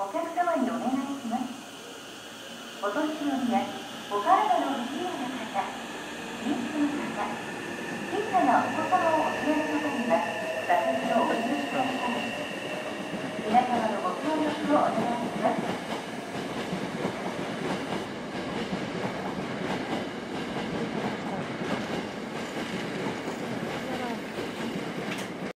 お客様にお願いします。お年寄りやお体の不自由な方妊婦の方小さなお子様をお連れの方には座席をお許しください皆様のご協力をお願いします。